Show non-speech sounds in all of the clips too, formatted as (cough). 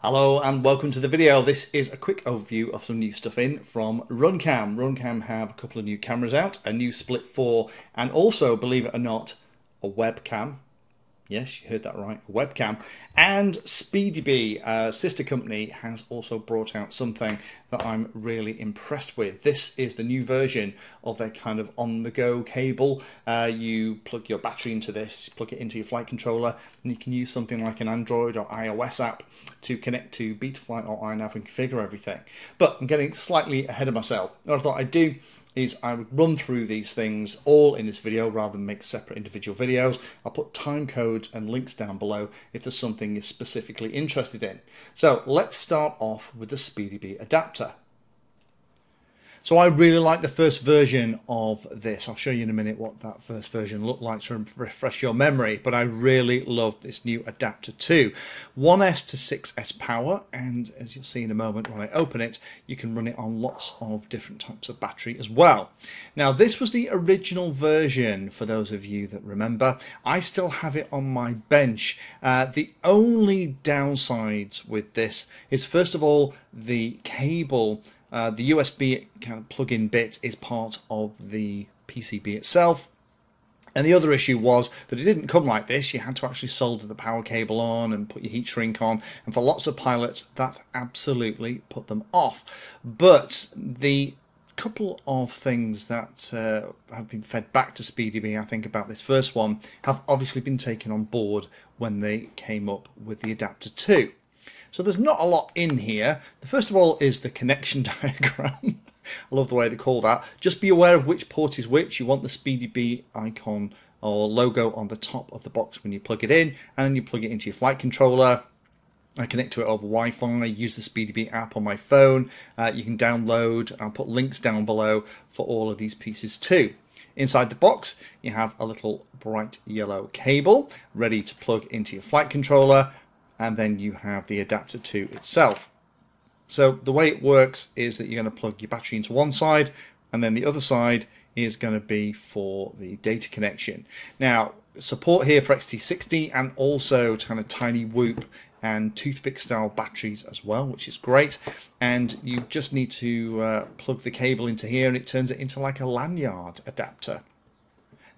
Hello and welcome to the video. This is a quick overview of some new stuff in from Runcam. Runcam have a couple of new cameras out, a new Split 4 and also, believe it or not, a webcam. Yes, you heard that right, a webcam. And SpeedyBee, a sister company, has also brought out something that I'm really impressed with. This is the new version of their kind of on-the-go cable. Uh, you plug your battery into this, plug it into your flight controller, and you can use something like an Android or iOS app to connect to Betaflight or iNav and configure everything. But I'm getting slightly ahead of myself. What I thought I'd do is I would run through these things all in this video rather than make separate individual videos. I'll put time codes and links down below if there's something you're specifically interested in. So let's start off with the SpeedyBee adapter. So I really like the first version of this. I'll show you in a minute what that first version looked like to refresh your memory, but I really love this new adapter too. 1S to 6S power, and as you'll see in a moment when I open it, you can run it on lots of different types of battery as well. Now this was the original version for those of you that remember. I still have it on my bench. Uh, the only downsides with this is first of all the cable uh, the USB kind of plug-in bit is part of the PCB itself. And the other issue was that it didn't come like this. You had to actually solder the power cable on and put your heat shrink on. And for lots of pilots, that absolutely put them off. But the couple of things that uh, have been fed back to SpeedyBee, I think, about this first one, have obviously been taken on board when they came up with the adapter 2. So there's not a lot in here. The first of all is the connection (laughs) diagram. I love the way they call that. Just be aware of which port is which. You want the SpeedyBee icon or logo on the top of the box when you plug it in, and then you plug it into your flight controller. I connect to it over Wi-Fi, use the SpeedyBee app on my phone. Uh, you can download, I'll put links down below for all of these pieces too. Inside the box, you have a little bright yellow cable ready to plug into your flight controller and then you have the adapter 2 itself. So the way it works is that you're going to plug your battery into one side and then the other side is going to be for the data connection. Now support here for XT60 and also kind of tiny whoop and toothpick style batteries as well which is great and you just need to uh, plug the cable into here and it turns it into like a lanyard adapter.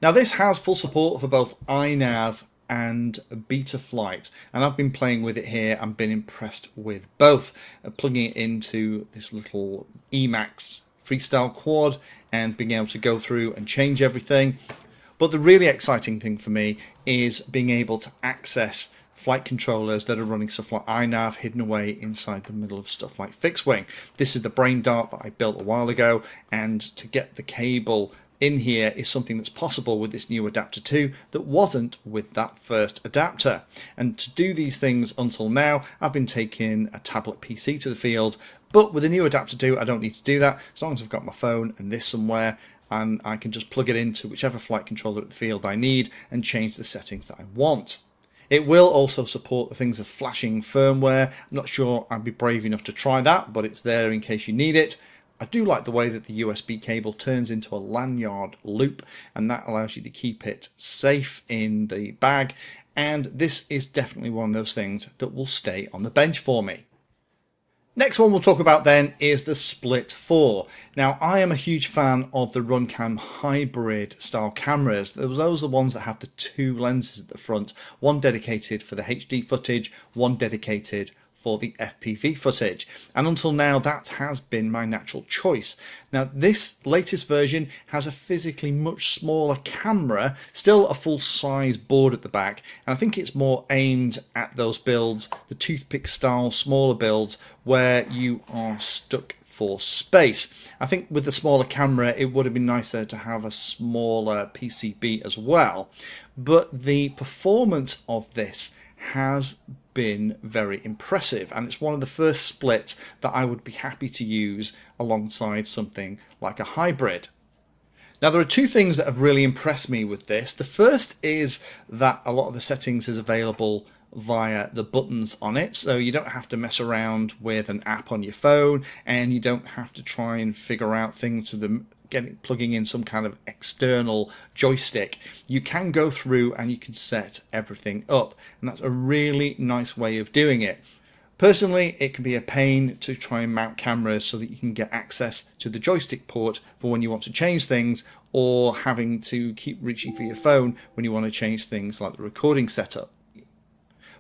Now this has full support for both iNav and Betaflight. and I've been playing with it here and been impressed with both uh, plugging it into this little Emax freestyle quad and being able to go through and change everything but the really exciting thing for me is being able to access flight controllers that are running stuff like iNav hidden away inside the middle of stuff like fixed wing. This is the brain dart that I built a while ago and to get the cable in here is something that's possible with this new adapter 2 that wasn't with that first adapter. And to do these things until now, I've been taking a tablet PC to the field, but with the new adapter 2, I don't need to do that. As long as I've got my phone and this somewhere, and I can just plug it into whichever flight controller at the field I need and change the settings that I want. It will also support the things of flashing firmware. I'm not sure I'd be brave enough to try that, but it's there in case you need it. I do like the way that the USB cable turns into a lanyard loop and that allows you to keep it safe in the bag and this is definitely one of those things that will stay on the bench for me. Next one we'll talk about then is the Split 4. Now I am a huge fan of the Runcam hybrid style cameras. Those are the ones that have the two lenses at the front, one dedicated for the HD footage, one dedicated for the FPV footage. And until now, that has been my natural choice. Now, this latest version has a physically much smaller camera, still a full size board at the back. And I think it's more aimed at those builds, the toothpick style smaller builds, where you are stuck for space. I think with the smaller camera, it would have been nicer to have a smaller PCB as well. But the performance of this has been very impressive and it's one of the first splits that I would be happy to use alongside something like a hybrid. Now there are two things that have really impressed me with this. The first is that a lot of the settings is available via the buttons on it so you don't have to mess around with an app on your phone and you don't have to try and figure out things to the getting plugging in some kind of external joystick, you can go through and you can set everything up. And that's a really nice way of doing it. Personally, it can be a pain to try and mount cameras so that you can get access to the joystick port for when you want to change things or having to keep reaching for your phone when you want to change things like the recording setup.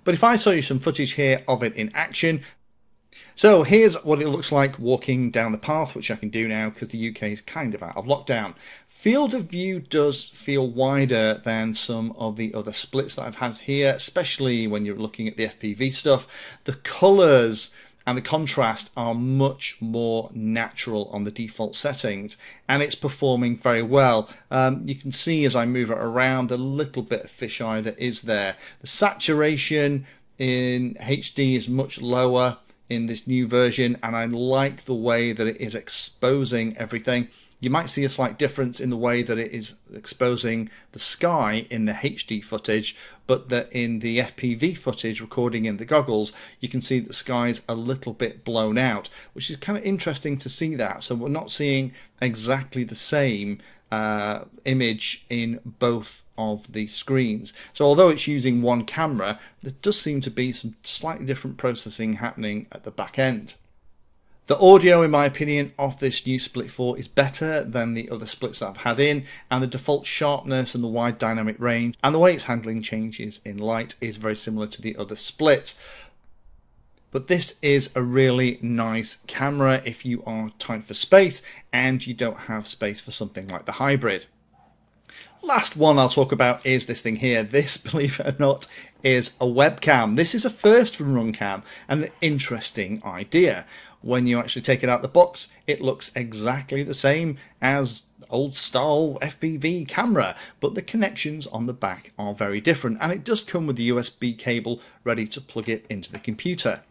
But if I show you some footage here of it in action, so here's what it looks like walking down the path, which I can do now because the UK is kind of out of lockdown. Field of view does feel wider than some of the other splits that I've had here, especially when you're looking at the FPV stuff. The colours and the contrast are much more natural on the default settings and it's performing very well. Um, you can see as I move it around the little bit of fisheye that is there. The saturation in HD is much lower in this new version and I like the way that it is exposing everything. You might see a slight difference in the way that it is exposing the sky in the HD footage, but that in the FPV footage recording in the goggles, you can see the sky's a little bit blown out, which is kind of interesting to see that. So we're not seeing exactly the same uh, image in both of the screens. So although it's using one camera, there does seem to be some slightly different processing happening at the back end. The audio, in my opinion, of this new Split 4 is better than the other splits I've had in, and the default sharpness and the wide dynamic range and the way it's handling changes in light is very similar to the other splits. But this is a really nice camera if you are tight for space and you don't have space for something like the hybrid. Last one I'll talk about is this thing here. This, (laughs) believe it or not, is a webcam. This is a first from Runcam and an interesting idea when you actually take it out the box, it looks exactly the same as old style FPV camera, but the connections on the back are very different, and it does come with the USB cable ready to plug it into the computer.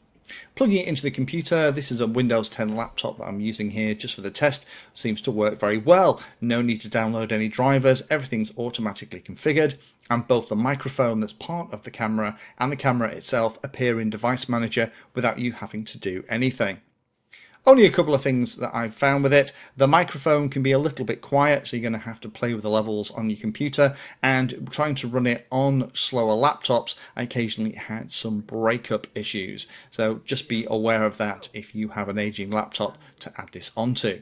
Plugging it into the computer, this is a Windows 10 laptop that I'm using here just for the test, seems to work very well. No need to download any drivers, everything's automatically configured, and both the microphone that's part of the camera and the camera itself appear in Device Manager without you having to do anything. Only a couple of things that I've found with it. The microphone can be a little bit quiet, so you're going to have to play with the levels on your computer. And trying to run it on slower laptops, I occasionally had some breakup issues. So just be aware of that if you have an aging laptop to add this onto.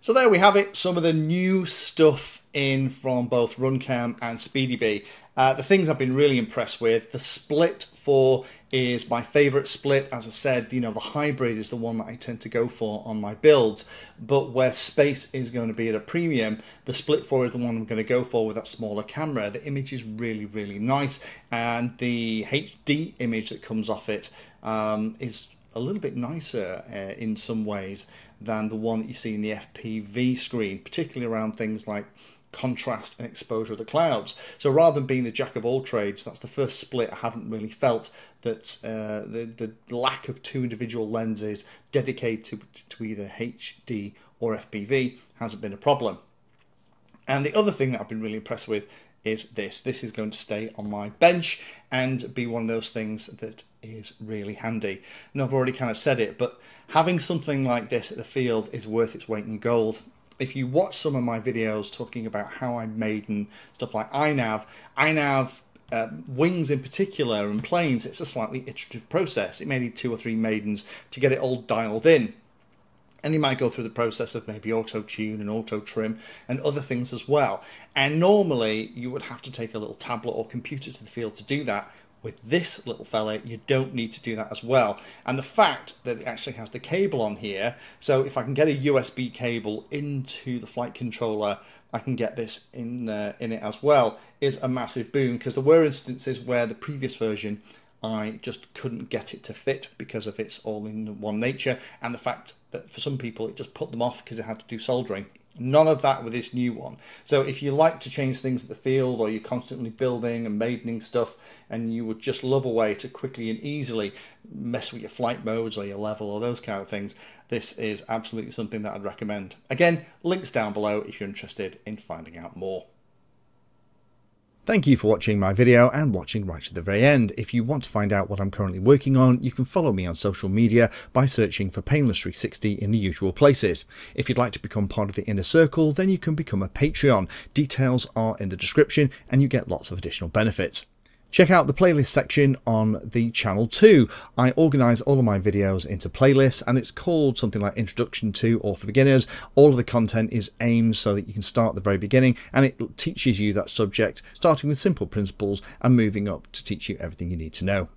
So there we have it, some of the new stuff in from both Runcam and SpeedyBee. Uh, the things I've been really impressed with, the Split 4 is my favorite split. As I said, you know, the hybrid is the one that I tend to go for on my builds. But where space is going to be at a premium, the Split 4 is the one I'm going to go for with that smaller camera. The image is really, really nice. And the HD image that comes off it um, is a little bit nicer uh, in some ways than the one that you see in the FPV screen, particularly around things like contrast and exposure of the clouds. So rather than being the jack of all trades, that's the first split I haven't really felt that uh, the, the lack of two individual lenses dedicated to, to either HD or FPV hasn't been a problem. And the other thing that I've been really impressed with is this. This is going to stay on my bench and be one of those things that is really handy. And I've already kind of said it, but having something like this at the field is worth its weight in gold. If you watch some of my videos talking about how I made and stuff like iNav, iNav um, wings in particular and planes, it's a slightly iterative process. It may need two or three maidens to get it all dialed in. And you might go through the process of maybe auto tune and auto trim and other things as well. And normally you would have to take a little tablet or computer to the field to do that. With this little fella, you don't need to do that as well. And the fact that it actually has the cable on here, so if I can get a USB cable into the flight controller, I can get this in uh, in it as well, is a massive boon because there were instances where the previous version I just couldn't get it to fit because of its all in one nature and the fact that for some people it just put them off because it had to do soldering. None of that with this new one. So if you like to change things at the field or you're constantly building and maidening stuff and you would just love a way to quickly and easily mess with your flight modes or your level or those kind of things, this is absolutely something that I'd recommend. Again, links down below if you're interested in finding out more. Thank you for watching my video and watching right to the very end. If you want to find out what I'm currently working on, you can follow me on social media by searching for Painless360 in the usual places. If you'd like to become part of the inner circle, then you can become a Patreon. Details are in the description and you get lots of additional benefits. Check out the playlist section on the channel too. I organise all of my videos into playlists and it's called something like Introduction to or for Beginners. All of the content is aimed so that you can start at the very beginning and it teaches you that subject, starting with simple principles and moving up to teach you everything you need to know.